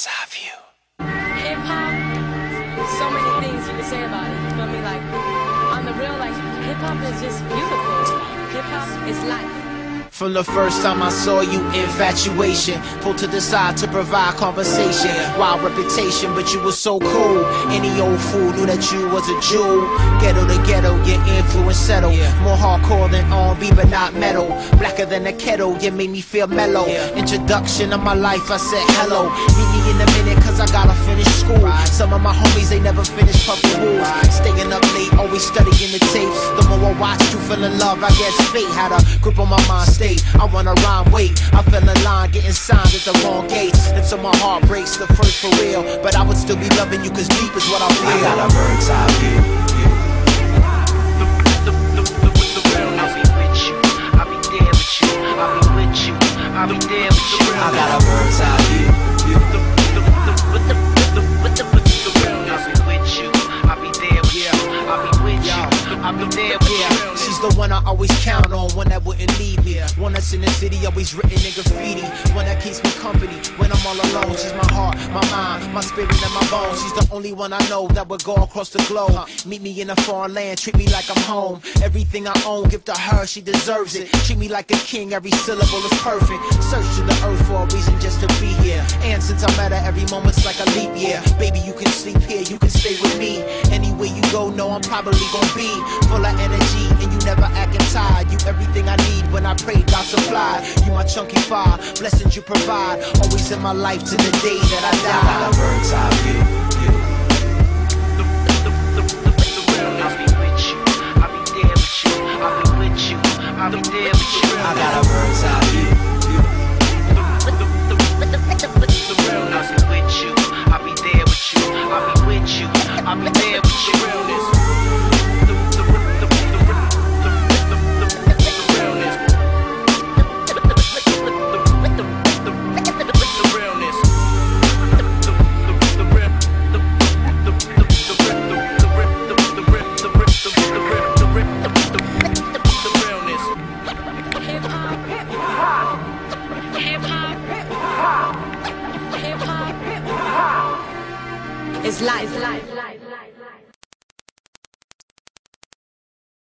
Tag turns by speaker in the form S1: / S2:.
S1: bird's eye view.
S2: Hip hop, so many things you can say about it. You feel me? Like, on the real, like, hip hop is just beautiful. Hip hop is life.
S3: From the first time I saw you, infatuation. Pulled to the side to provide conversation. Wild reputation, but you were so cool. Any old fool knew that you was a Jew. Ghetto to ghetto, your influence settled. More hardcore than R&B, but not metal. Blacker than a kettle, you made me feel mellow. Introduction of my life, I said hello. Meet me in a minute, cause I gotta finish school. Some of my homies, they never finished puppy rules. Staying up late, always studying the tapes. The more I watched you fell in love, I guess fate had a grip on my mind I wanna rhyme, wait. I fell in line, getting signed at the wrong gates. Until my heart breaks, the first for real. But I would still be loving you, cause deep is what I feel.
S1: I got a bird's eye view.
S3: The one I always count on, one that wouldn't leave me. One that's in the city, always written in graffiti. One that keeps me company when I'm all alone. She's my heart, my mind, my spirit, and my bones. She's the only one I know that would go across the globe. Meet me in a foreign land, treat me like I'm home. Everything I own, give to her, she deserves it. Treat me like a king, every syllable is perfect. Search to the earth for a reason just to be here. And since I'm at her, every moment's like a leap year. Baby, you can sleep here, you can stay with me. Anywhere you go, know I'm probably gonna be full of energy, and you never acting tired. You everything I need when I pray, God supply. You my chunky fire, blessings you provide. Always in my life to the day that I die.
S1: I got a bird's eye view.
S4: I'll be with you. I'll be there with you. I'll be with you. I'll be there with you.
S1: I got a bird's eye view.
S4: I'll be with you. I'll be there with you. I'll be with you. I'll be there
S2: hop, hip hop. It's life.